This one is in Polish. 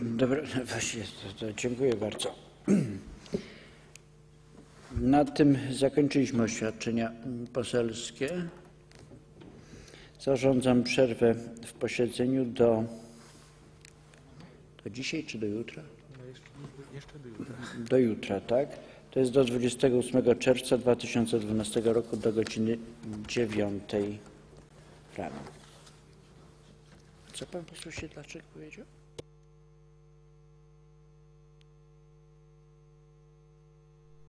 Dobra, no właśnie, to, to dziękuję bardzo. Na tym zakończyliśmy oświadczenia poselskie. Zarządzam przerwę w posiedzeniu do, do dzisiaj czy do jutra? No, jeszcze Do jutra, Do jutra, tak? To jest do 28 czerwca 2012 roku do godziny 9 rano. Co pan poseł dlaczego powiedział?